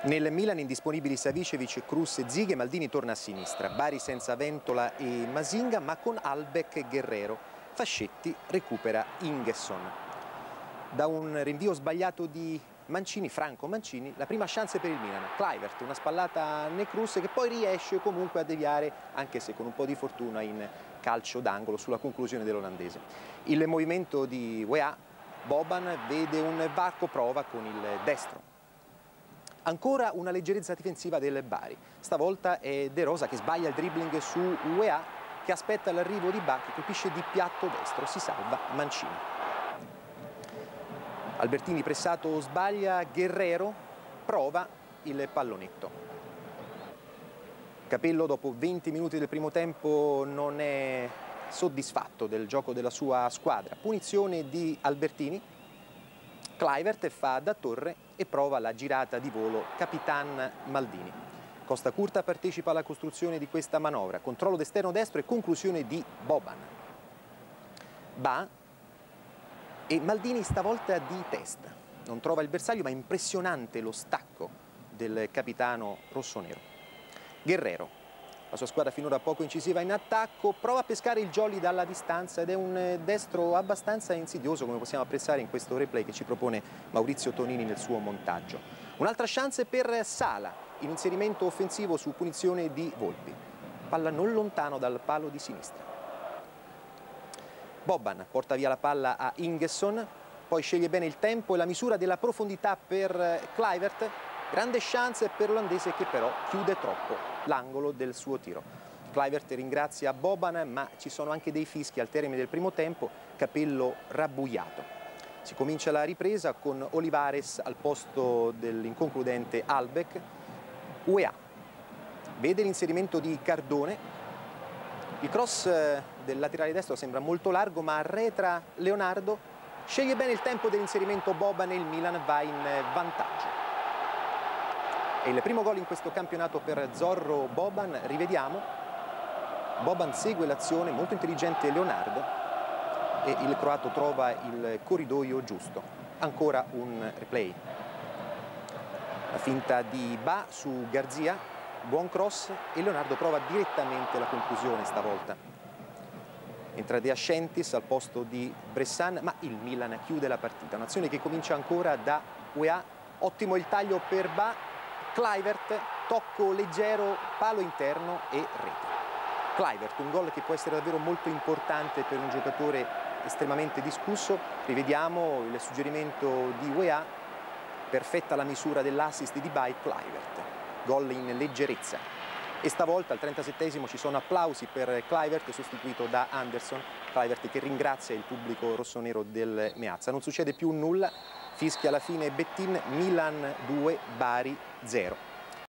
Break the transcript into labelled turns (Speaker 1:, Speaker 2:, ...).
Speaker 1: Nel Milan indisponibili Savicevic, Cruz e Zighe, Maldini torna a sinistra, Bari senza Ventola e Masinga ma con Albeck e Guerrero. Fascetti recupera Ingesson. Da un rinvio sbagliato di Mancini, Franco Mancini, la prima chance per il Milan. Clivert, una spallata a Necruz che poi riesce comunque a deviare, anche se con un po' di fortuna, in calcio d'angolo sulla conclusione dell'olandese. Il movimento di UEA, Boban vede un varco prova con il destro. Ancora una leggerezza difensiva del Bari. Stavolta è De Rosa che sbaglia il dribbling su UEA che aspetta l'arrivo di Ba che colpisce di piatto destro, si salva Mancini. Albertini pressato sbaglia, Guerrero prova il pallonetto. Capello dopo 20 minuti del primo tempo non è soddisfatto del gioco della sua squadra. Punizione di Albertini, Clivert fa da torre e prova la girata di volo Capitan Maldini. Costa Curta partecipa alla costruzione di questa manovra, controllo d'esterno destro e conclusione di Boban. Ba e Maldini stavolta di testa. Non trova il bersaglio ma impressionante lo stacco del capitano rossonero. Guerrero la sua squadra finora poco incisiva in attacco, prova a pescare il Jolly dalla distanza ed è un eh, destro abbastanza insidioso come possiamo apprezzare in questo replay che ci propone Maurizio Tonini nel suo montaggio. Un'altra chance per Sala, in inserimento offensivo su punizione di Volpi. Palla non lontano dal palo di sinistra. Boban porta via la palla a Ingesson, poi sceglie bene il tempo e la misura della profondità per eh, Clivert. Grande chance per l'olandese che però chiude troppo l'angolo del suo tiro. Clivert ringrazia Boban, ma ci sono anche dei fischi al termine del primo tempo, capello rabbuiato. Si comincia la ripresa con Olivares al posto dell'inconcludente Albeck. UEA vede l'inserimento di Cardone. Il cross eh, del laterale destro sembra molto largo, ma arretra Leonardo. Sceglie bene il tempo dell'inserimento Boban e il Milan va in vantaggio. È il primo gol in questo campionato per Zorro Boban, rivediamo. Boban segue l'azione, molto intelligente Leonardo e il croato trova il corridoio giusto. Ancora un replay. La finta di Ba su Garzia, buon cross e Leonardo prova direttamente la conclusione stavolta. Entra De Ascentis al posto di Bressan, ma il Milan chiude la partita. Un'azione che comincia ancora da UEA. Ottimo il taglio per Ba, Clivert, tocco leggero, palo interno e rete. Clivert, un gol che può essere davvero molto importante per un giocatore estremamente discusso. Rivediamo il suggerimento di UEA, perfetta la misura dell'assist di Bay Clivert. Gol in leggerezza. E stavolta al 37esimo ci sono applausi per Clivert sostituito da Anderson. Clivert che ringrazia il pubblico rossonero del Meazza. Non succede più nulla, fischia alla fine Bettin, Milan 2, Bari 0.